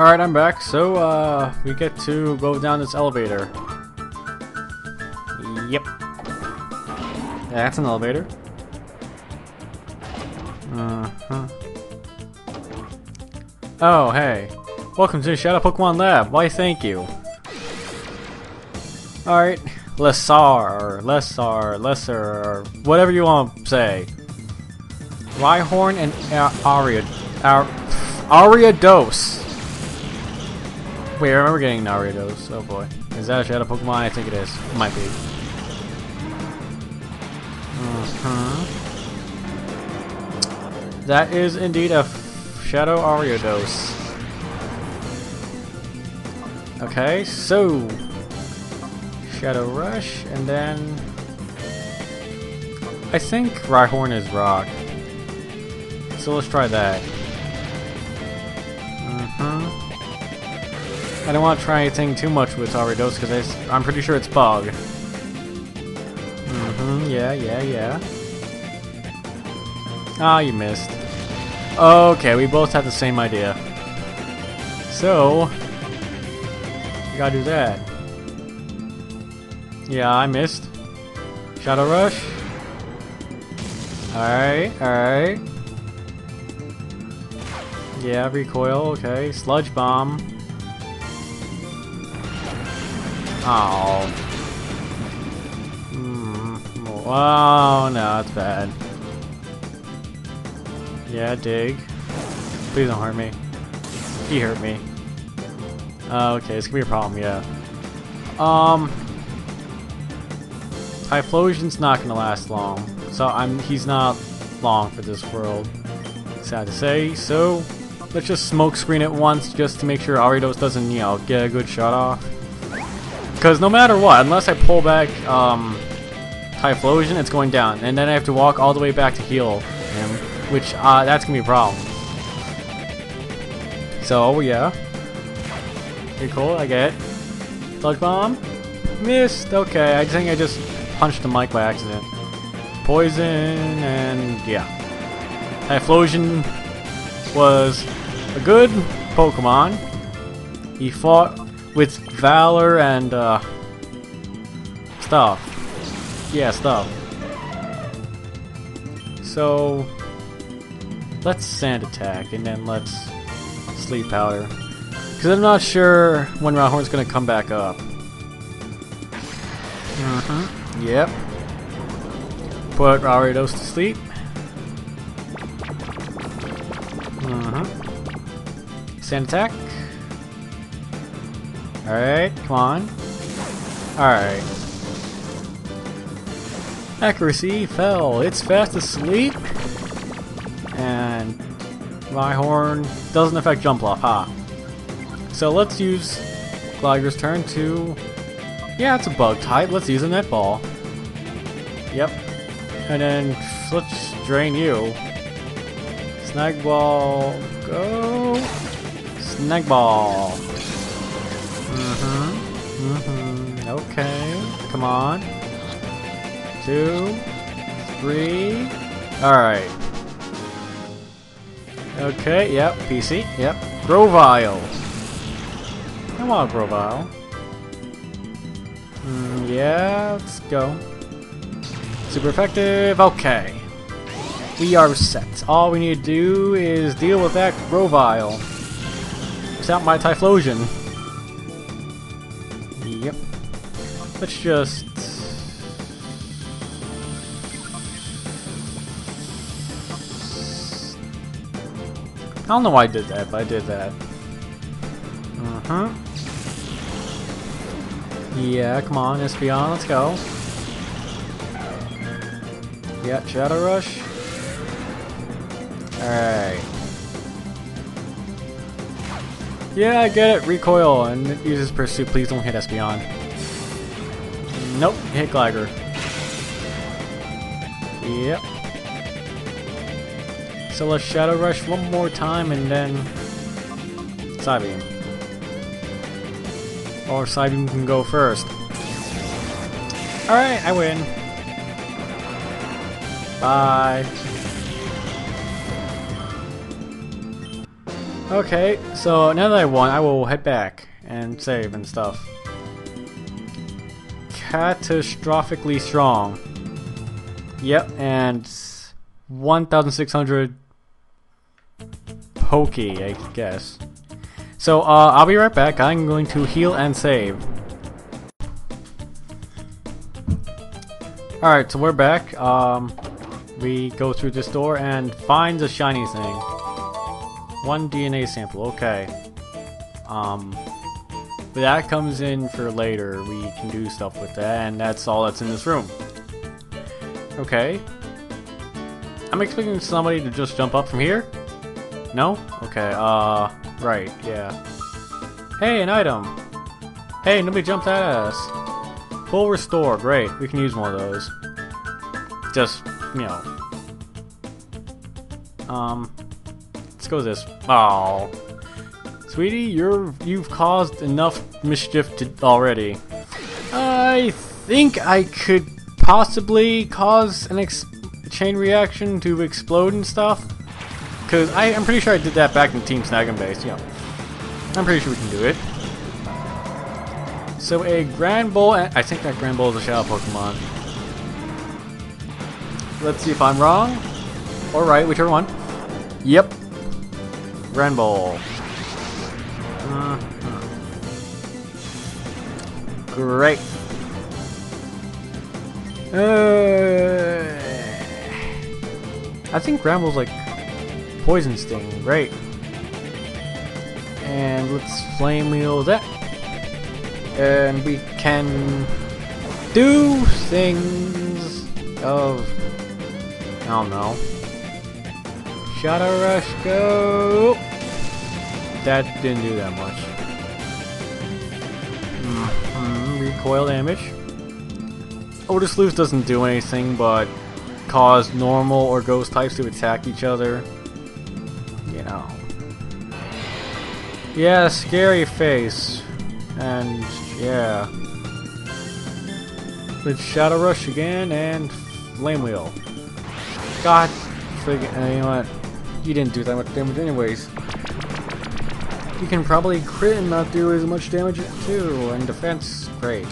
Alright, I'm back. So, uh, we get to go down this elevator. Yep. Yeah, that's an elevator. Uh-huh. Oh, hey. Welcome to Shadow Pokemon Lab. Why, thank you. Alright. Lessar, Lessar, Lesser, whatever you want to say. Rhyhorn and Aria, Ar Ariados. Wait, I remember getting Ariados. Oh boy. Is that a Shadow Pokemon? I think it is. It might be. Uh-huh. That is indeed a Shadow Ariados. Okay, so Shadow Rush, and then I think Rhyhorn is Rock. So let's try that. I don't want to try anything too much with Ariados because I'm pretty sure it's Bug. Mm-hmm, yeah, yeah, yeah. Ah, you missed. Okay, we both had the same idea. So, you gotta do that. Yeah, I missed. Shadow Rush. Alright, alright. Yeah, recoil, okay. Sludge Bomb. Oh. Mm. Oh, no, that's bad. Yeah, dig. Please don't hurt me. He hurt me. Uh, okay, it's gonna be a problem, yeah. Um... Typhlosion's not gonna last long. So I'm he's not long for this world. Sad to say, so let's just smoke screen it once just to make sure Ariados doesn't, you know, get a good shot off. Because no matter what, unless I pull back um, Typhlosion, it's going down. And then I have to walk all the way back to heal him, which, uh, that's going to be a problem. So, oh, yeah. Pretty cool, I get it. Bomb? Missed! Okay, I think I just punched the mic by accident. Poison, and yeah. Typhlosion was a good Pokemon. He fought with Valor and uh, stuff. Yeah, stuff. So let's Sand Attack and then let's Sleep Powder. Because I'm not sure when Rhyhorn's going to come back up. Mm-hmm. Yep. Put Ariados to sleep. Mm-hmm. Sand Attack. Alright, come on. Alright. Accuracy fell. It's fast asleep. And Rhyhorn doesn't affect Jumpluff, huh? So let's use Gligar's turn to... Yeah, it's a bug type. Let's use a Net Ball. Yep. And then let's drain you. Snag ball. Go. Snag ball. Mm-hmm. Mm-hmm. Okay. Come on. Two. Three. Alright. Okay, yep. PC. Yep. Grovyle. Come on, Grovyle. Mm, yeah, let's go. Super effective. Okay. We are set. All we need to do is deal with that Grovyle. Without my Typhlosion. Yep. Let's just... I don't know why I did that, but I did that. Uh-huh. Yeah, come on, Espeon, let's go. Yeah, Shadow Rush. Alright. Yeah, I get it. Recoil and it uses Pursuit. Please don't hit Espeon. Nope, hit Gligar. Yep. So let's Shadow Rush one more time and then Psybeam. Or Psybeam can go first. Alright, I win. Bye. Okay, so now that I won, I will head back and save and stuff. Catastrophically strong. Yep, and 1,600 pokey, I guess. So, uh, I'll be right back. I'm going to heal and save. Alright, so we're back. Um, we go through this door and find the shiny thing. One DNA sample, okay. Um, but that comes in for later. We can do stuff with that, and that's all that's in this room. Okay. I'm expecting somebody to just jump up from here? No? Okay, uh, right, yeah. Hey, an item! Hey, nobody jumped at us! Full restore, great, we can use one of those. Just, you know. Um, go this. Oh. Sweetie, you're, you've caused enough mischief to, already. I think I could possibly cause an chain reaction to explode and stuff. Because I'm pretty sure I did that back in Team Snagem base, yeah. I'm pretty sure we can do it. So a Granbull, I think that Granbull is a Shadow Pokemon. Let's see if I'm wrong. Or right, whichever one. Yep. Granbull. Uh -huh. Great. Uh, I think Granbull's like Poison Sting, great. And let's Flame Wheel that. And we can do things of, I don't know. Shadow Rush, go! That didn't do that much. Mm -hmm. Recoil damage. Odor Sleuth doesn't do anything but cause normal or ghost types to attack each other. You know. Yeah, scary face. And yeah. Let's Shadow Rush again and Flame Wheel. God uh, you know what? You didn't do that much damage anyways. You can probably crit and not do as much damage too, and defense, great.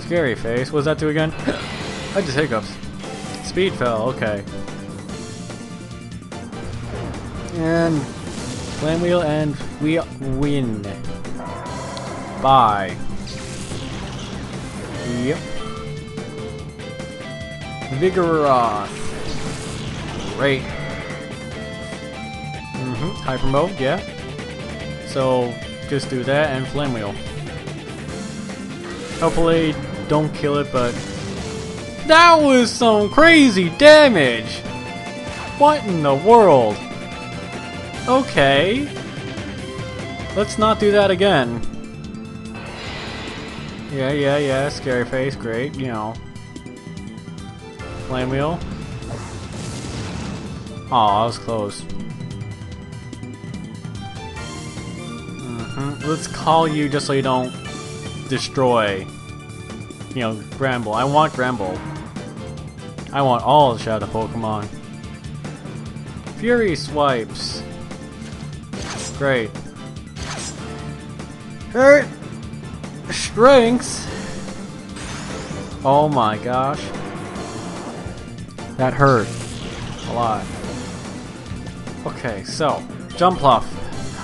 Scary face, what does that do again? I just hiccups. Speed fell, okay. And Flame Wheel and we win. Bye. Yep. Vigoroth. Great. Mm-hmm. Hyper mode, yeah. So just do that and flame wheel. Hopefully don't kill it, but that was some crazy damage! What in the world? Okay. Let's not do that again. Yeah, yeah, yeah, scary face, great, you know. Flame wheel. Oh, I was close. Let's call you just so you don't destroy, you know, Granbull. I want Granbull. I want all the Shadow Pokemon. Fury Swipes. Great. Hurt! Strength! Oh my gosh. That hurt. A lot. Okay, so, Jumpluff.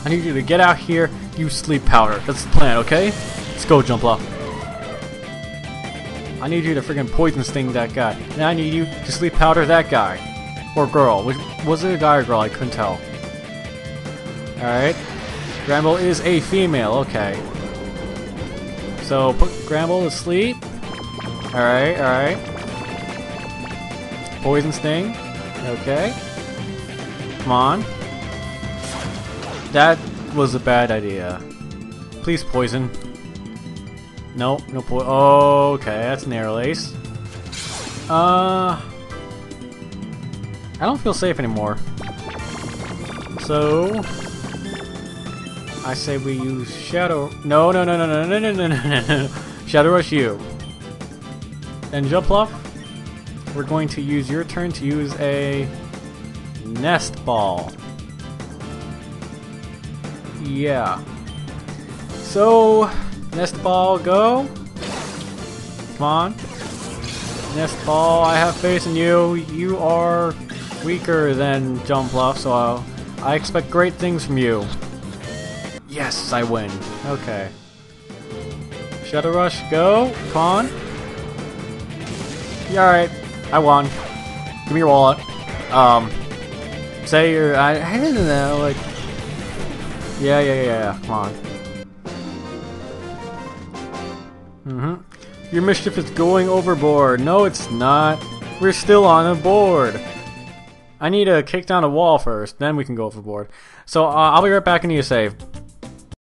I need you to get out here, use sleep powder. That's the plan, okay? Let's go, Jumpluff. I need you to freaking poison sting that guy. And I need you to sleep powder that guy. Or girl. Was it a guy or girl? I couldn't tell. Alright. Granbull is a female, okay. So, put Granbull to sleep. Alright, alright. Poison Sting. Okay. Come on. That was a bad idea. Please poison. Nope, no po- Okay, that's Narrow Ace. Uh... I don't feel safe anymore. So... I say we use Shadow... No, no, no, no, no, no, no, no, no, no, Shadow Rush you. Then Jumpluff, we're going to use your turn to use a Nest Ball. Yeah. So, nest ball, go. Come on. Nest ball, I have faith in you. You are weaker than Jumpluff, so I'll, I expect great things from you. Yes, I win. Okay. Shadow Rush, go. Come on. Yeah, alright. I won. Give me your wallet. Um, say your. I, I don't know, like. Yeah, yeah, yeah, yeah. Come on. Mm-hmm. Your mischief is going overboard. No, it's not. We're still on a board. I need to kick down a wall first, then we can go overboard. So uh, I'll be right back and a save.